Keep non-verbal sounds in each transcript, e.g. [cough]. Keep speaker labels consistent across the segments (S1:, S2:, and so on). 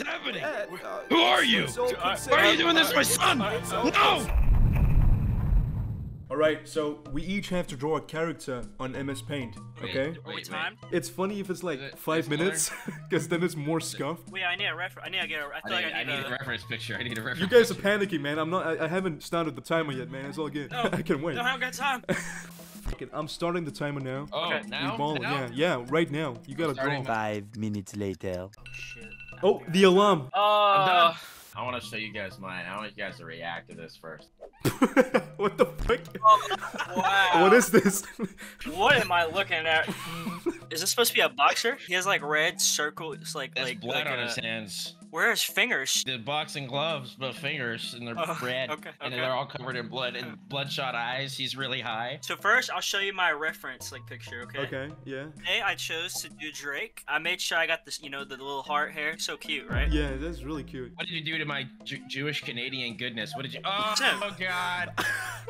S1: is happening?
S2: Dad, uh,
S1: Who are you? Why are you doing this to my son? No!
S2: Alright, so we each have to draw a character on MS Paint, okay?
S1: Wait,
S3: Are we
S1: wait.
S3: timed?
S2: It's funny if it's like
S1: it
S2: five minutes, [laughs] because then it's more scuffed.
S3: Wait, I need a reference. I need to get a. I
S1: I
S3: feel like
S1: need,
S3: I
S1: I
S3: need,
S1: need a
S3: a.
S1: reference picture. I need a reference
S2: You guys are panicking, man. I'm not. I, I haven't started the timer yet, man. It's all good.
S3: No, [laughs]
S2: I can wait.
S3: No, I don't got time. [laughs]
S2: I'm starting the timer now.
S1: Oh,
S3: Okay.
S1: now? Now?
S2: yeah, yeah, right now. You gotta
S1: Starting
S2: draw.
S4: Five minutes later.
S3: Oh, Shit.
S2: Oh, the
S3: alum.
S1: Done.
S5: I want to show you guys mine. I want you guys to react to this first. [laughs]
S2: what [laughs] the oh,
S3: wow.
S2: What is this?
S3: What am I looking at? [laughs] Is this supposed to be a boxer? He has like red circles, like
S1: There's
S3: like
S1: blood
S3: like
S1: on
S3: a-
S1: his hands.
S3: Where are his fingers?
S1: The boxing gloves, but fingers, and they're
S3: Oh,
S1: red,
S3: okay,
S1: and
S3: okay.
S1: they're all covered in blood and [laughs] bloodshot eyes. He's really high.
S3: So first, I'll show you my reference like picture. Okay.
S2: okay, yeah,
S3: Today I chose to do Drake. I made sure I got this, you know, the little heart hair. So cute, right?
S2: yeah. That's really cute.
S1: What did you do to my Ju- Jewish Canadian goodness? What did you? Oh, oh God!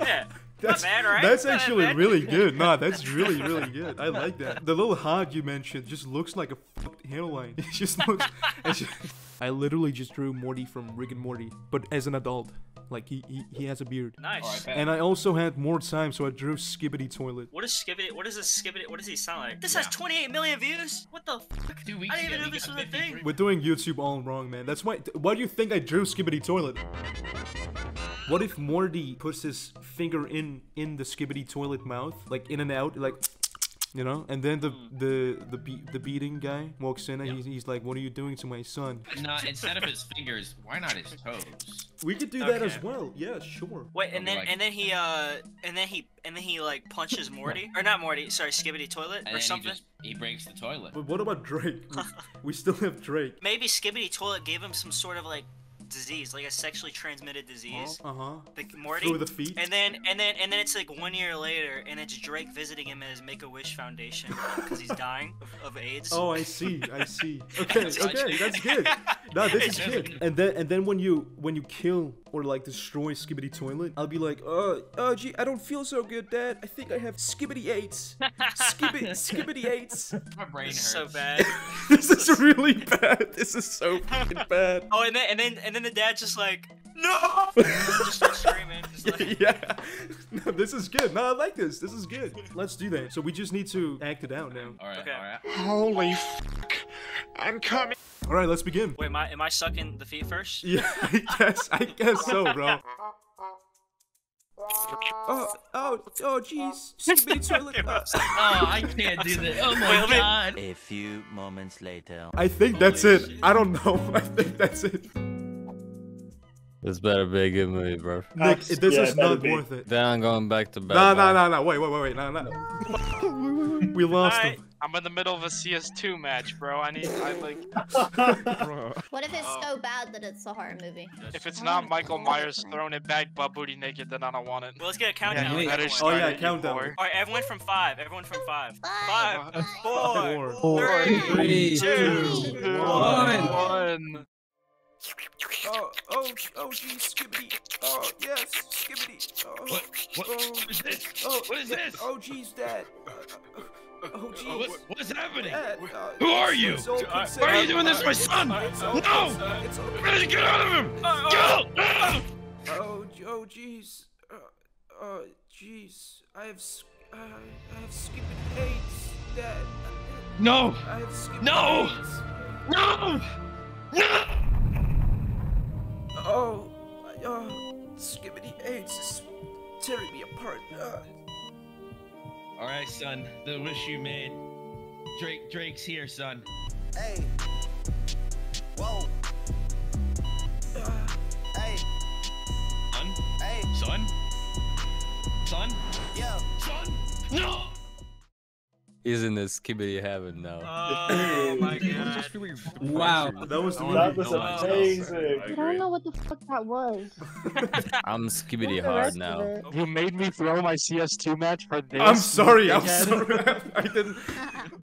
S3: Yeah. [laughs]
S2: That's,
S3: bad, right?
S2: that's actually
S3: bad.
S2: really good. Nah, that's really, really good. I like that. The little hog you mentioned just looks like a fucked hairline. [laughs] It just looks. it's just- [laughs] I literally just drew Morty from Rick and Morty, but as an adult. Like he he, he has a beard.
S3: Nice.
S1: Oh, Alright, bet.
S2: And I also had more time, so I drew Skibidi Toilet.
S3: What is Skibidi? What is this Skibidi? What does he sound like? This
S1: Yeah.
S3: has 28 million views. What the? Fuck?
S1: Two weeks
S3: I didn't even know this
S1: got
S3: was a thing.
S2: We're doing YouTube all wrong, man. That's why. Why do you think I drew Skibidi Toilet? What if Morty puts his finger in in the Skibidi Toilet mouth, like in and out, like, you know? And then the the the be- the beating guy walks in and he's, he's like, "What are you doing to my son?"
S1: No, instead of his fingers, why not his toes?
S2: We could do that as well. Yeah, sure.
S3: Wait, and then
S1: Like-
S3: and then he uh and then he and then he like punches Morty or not Morty, sorry, Skibidi Toilet
S1: And
S3: or
S1: then
S3: something.
S1: he just he breaks the toilet.
S2: But what about Drake? We, we still have Drake.
S3: Maybe Skibidi Toilet gave him some sort of like disease, like a sexually transmitted disease.
S2: Uh huh.
S3: Like Morty.
S2: Through the feet.
S3: And then and then and then it's like one year later, and it's Drake visiting him at his Make a Wish Foundation because he's dying of, of AIDS.
S2: Oh, I see. I see. [laughs] Okay, okay, that's good. [laughs] No, this [laughs] is
S1: It's
S2: good.
S1: good.
S2: And then and then when you when you kill or like destroy Skibidi Toilet, I'll be like, uh, uh, gee, I don't feel so good, Dad. I think I have Skibidi AIDS. [laughs] Skibidi Skibidi AIDS.
S1: My brain
S3: is
S1: hurts.
S3: so bad. [laughs]
S2: this is really bad. This is so fucking bad.
S3: Oh, and then and then and then the dad's just like, no, just starts screaming. Just like,
S2: yeah. No, this is good. No, I like this. This is good. Let's do that. So we just need to act it out now.
S1: All right,
S3: Okay.
S1: all right.
S6: Holy fuck. I'm coming.
S2: All right, let's begin.
S3: Wait, am I am I sucking the feet first? [laughs]
S2: Yeah, I guess. I guess so, bro. [laughs] Oh, oh, oh, jeez. Skibidi Toilet. [laughs]
S1: Oh, I can't do this. Oh my
S3: Wait,
S1: God!
S4: A few moments later.
S2: I think that's
S1: Holy
S2: it.
S1: shit.
S2: I don't know. I think that's it.
S7: This better be a good movie, bro.
S2: Nick,
S6: That's-
S2: this
S6: yeah,
S2: is not
S6: be.
S2: worth it.
S7: Then I'm going back to bed.
S2: No, no, no, no. Wait, wait, wait, wait. No, no. We lost
S3: Alright.
S2: him.
S8: I'm in the middle of a CS2 match, bro. I need, I like, [laughs]
S9: What if it's so um, bad that it's a horror movie?
S8: if it's not Michael Myers throwing it back butt booty naked, then I don't want it.
S3: Well, let's get a countdown.
S8: Yeah, you better.
S2: Oh, yeah,
S8: start it,
S2: countdown.
S8: whore.
S3: All right, everyone from five. Everyone from five.
S9: Five,
S3: Five, four,
S2: Four.
S3: three,
S9: Three,
S3: two,
S9: two,
S3: one.
S8: One.
S2: Oh, oh, oh, geez, Skibidi. Oh, yes, Skibidi. Oh,
S1: What? What? Oh, what is this?
S2: oh,
S1: What is oh, this?
S2: Oh, geez, Dad. Oh,
S1: Oh, what, what is happening?
S2: Dad, uh,
S1: Who are you? Why are you doing this to my son?
S2: It's
S1: No!
S2: It's all
S1: Where did get out of him? Get out! Ah!
S2: Oh, oh, jeez. Uh, uh, jeez. I have, s- uh, I have skipped AIDS, Dad.
S1: No!
S2: I have skipped
S1: No!
S2: AIDS.
S1: No! No!
S2: Oh, uh, skibidi AIDS is tearing me apart. Uh,
S1: All right, son. The wish you made. Drake, Drake's here, son.
S4: Hey. Whoa. Hey.
S1: Son?
S4: Hey.
S1: Son? Son?
S4: Yeah.
S1: Son? No!
S7: He's in this skibidi heaven now.
S3: Oh [laughs] my god.
S10: Wow.
S2: that was
S6: That was
S2: movie.
S6: amazing.
S11: I don't know what the fuck that was. [laughs]
S7: I'm
S11: skibidi
S7: hard now.
S8: You made me throw my CS2 match for this.
S2: I'm sorry. I'm sorry. [laughs] I didn't.